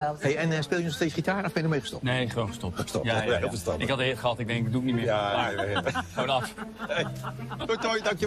Hey, en eh, speel je nog steeds gitaar of ben je ermee gestopt? Nee, gewoon gestopt. Gestopt, Ja, ja, ja, Ik had het hit gehad, ik denk, ik doe het niet meer. Ja, ja. Gewoon af. Tot, hoi, dank je